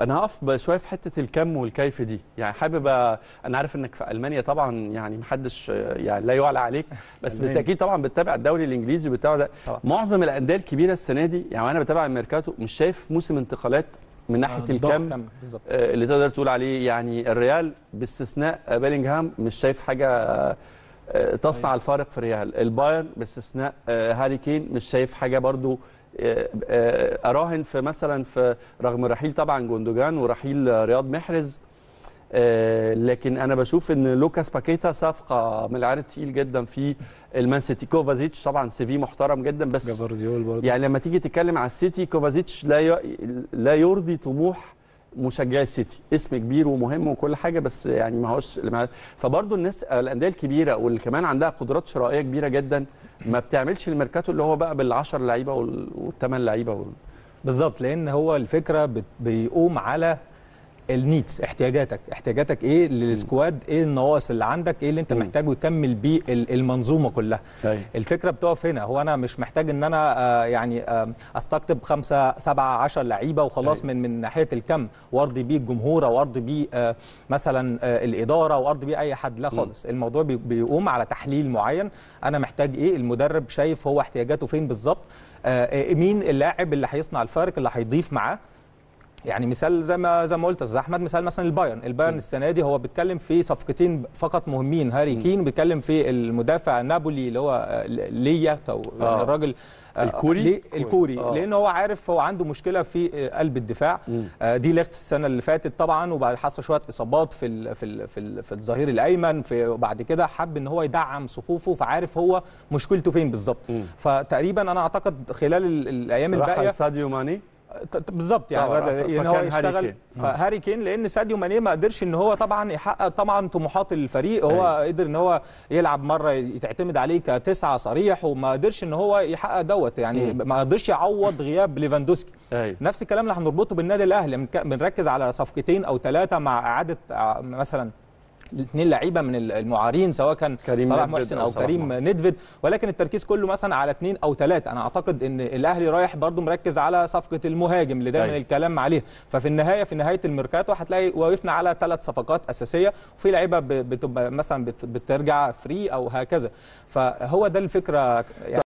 أنا هقف شوية في حتة الكم والكيف دي. يعني حابب أنا عارف إنك في ألمانيا طبعا يعني محدش يعني لا يعلى عليك. بس. بالتأكيد طبعا بتتابع الدوري الإنجليزي وبتتابع ده. معظم الأندية الكبيرة السنة دي يعني أنا بتابع الميركاتو مش شايف موسم انتقالات من ناحية ضغط الكم آه، اللي تقدر تقول عليه. يعني الريال باستثناء آه، بيلينغهام مش شايف حاجة آه، تصنع الفارق في الريال. البايرن باستثناء آه، هاري كين مش شايف حاجة برضو آه، آه، أراهن في مثلا في رغم رحيل طبعا جوندوجان ورحيل آه، رياض محرز آه، لكن أنا بشوف إن لوكاس باكيتا صفقة من العيار التقيل جدا في المان سيتي كوفازيتش طبعا CV محترم جدا بس برضه يعني لما تيجي تتكلم على السيتي كوفازيتش لا. لا يرضي طموح مشجعي السيتي. اسم كبير ومهم وكل حاجة بس يعني ما هوش فبرضه الناس الأندية الكبيرة واللي كمان عندها قدرات شرائية كبيرة جدا ما بتعملش الميركاتو اللي هو بقى بال10 لعيبة وال- والثمان لعيبة وال... بالظبط لأن هو الفكرة بيقوم على ال needs احتياجاتك. احتياجاتك إيه لل squad؟ إيه النواقص اللي عندك؟ إيه اللي أنت. محتاجه يكمل بيه ال- المنظومة كلها. أيوة. الفكرة بتقف هنا. هو أنا مش محتاج إن أنا آه، يعني آه، أستقطب خمسة سبعة عشر لعيبة وخلاص أيوة. من من ناحية الكم. وأرضي بيه الجمهور أو ارضي بيه آه، مثلا آه، الإدارة وأرضي بيه أي حد. لا خالص. الموضوع بي- بيقوم على تحليل معين. أنا محتاج إيه؟ المدرب شايف هو احتياجاته فين بالظبط. آه، مين اللاعب اللي هيصنع الفارق اللي هيضيف معاه. يعني مثال زي ما زي ما قلت أستاذ أحمد مثال مثلا البايرن البايرن. السنة دي هو بيتكلم في صفقتين فقط مهمين هاري. كين بيتكلم في المدافع نابولي اللي هو آه، ليا يعني آه. الراجل آه، الكوري؟ ليه- الكوري آه. لأن هو عارف هو عنده مشكلة في آه، قلب الدفاع. آه، دي ليخت السنة اللي فاتت طبعا وبعد حصل شوية إصابات في ال في ال في, ال في الظهير الأيمن في وبعد كده حب إن هو يدعم صفوفه فعارف هو مشكلته فين بالظبط. فتقريبا أنا أعتقد خلال ال- الأيام الباقية راح ساديو ماني بالظبط يعني بدأ فكان إن هو يشتغل. فهاري كين لأن ساديو ماني ما قدرش إن هو طبعا يحقق طبعا طموحات الفريق هو أيوة. قدر إن هو يلعب مرة يتعتمد عليه كتسعة صريح وما قدرش إن هو يحقق دوت يعني مم. ما قدرش يعوض غياب ليفاندوسكي أيوه نفس الكلام اللي هنربطه بالنادي الأهلي بنركز على صفقتين أو ثلاثة مع إعادة ع- مثلا الاثنين لعيبة من المعارين سواء كان كريم صلاح محسن أو كريم. نيدفيد ولكن التركيز كله مثلا على اثنين أو ثلاثة. أنا أعتقد إن الأهلي رايح برضو مركز على صفقة المهاجم اللي دايما أيوة. الكلام عليه ففي النهاية في نهاية الميركاتو هتلاقي وقفنا على ثلاث صفقات أساسية وفي لعيبة بتبقى مثلا بت- بترجع free أو هكذا. فهو ده الفكرة يعني.